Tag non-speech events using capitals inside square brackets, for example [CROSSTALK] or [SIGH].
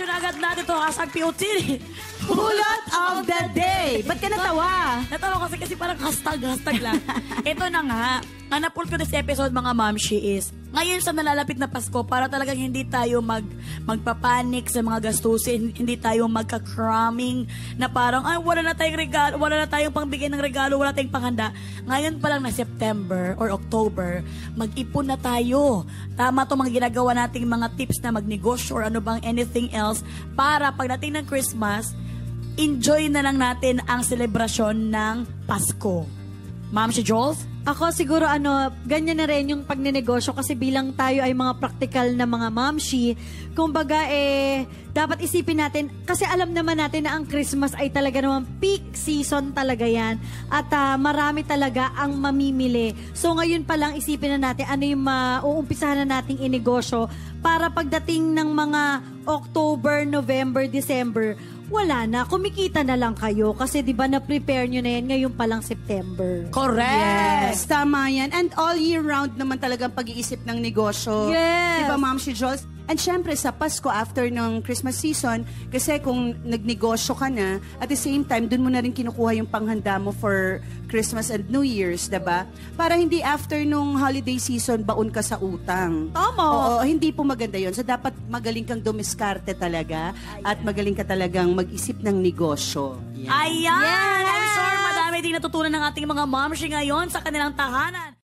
Diretso na agad natin ito, hashtag POT. Pulot [LAUGHS] of the day. Ba't ka natawa? Natawa kasi kasi parang hashtag, hashtag lang. [LAUGHS] Ito na nga, ang napulot ko this episode mga mamshi is, ngayon sa nalalapit na Pasko, para talagang hindi tayo mag, magpapanik sa mga gastusin, hindi tayo magka-cramming na parang, ay, wala na tayong regalo, wala na tayong pangbigay ng regalo, wala tayong panghanda. Ngayon pa lang na September or October, mag-ipon na tayo. Tama to mga ginagawa nating mga tips na magnegosyo or ano bang anything else para pagdating ng Christmas, enjoy na lang natin ang selebrasyon ng Pasko. Ma'am si Jules? Ako siguro ano, ganyan na rin yung pagnenegosyo kasi bilang tayo ay mga practical na mga mamshi, kumbaga eh, dapat isipin natin, kasi alam naman natin na ang Christmas ay talaga naman peak season talaga yan. At ah, marami talaga ang mamimili. So ngayon pa lang isipin na natin ano yung mauumpisahan na nating inegosyo para pagdating ng mga October, November, December, wala na. Kumikita na lang kayo kasi di ba na-prepare nyo na yan ngayon pa lang September. Correct! Yes, tama yan. And all year round naman talagang pag-iisip ng negosyo. Yes. Diba, Ma'am si Jules? And syempre, sa Pasko, after ng Christmas season, kasi kung nagnegosyo ka na, at the same time, dun mo na rin kinukuha yung panghanda mo for Christmas and New Year's, diba? Para hindi after nung holiday season, baon ka sa utang. Tama. Oo, hindi po maganda yon So, dapat magaling kang dumiskarte talaga at magaling ka talagang mag-isip ng negosyo. Yan. Ayan! Yes! I'm sure madami din natutunan ng ating mga momshi ngayon sa kanilang tahanan.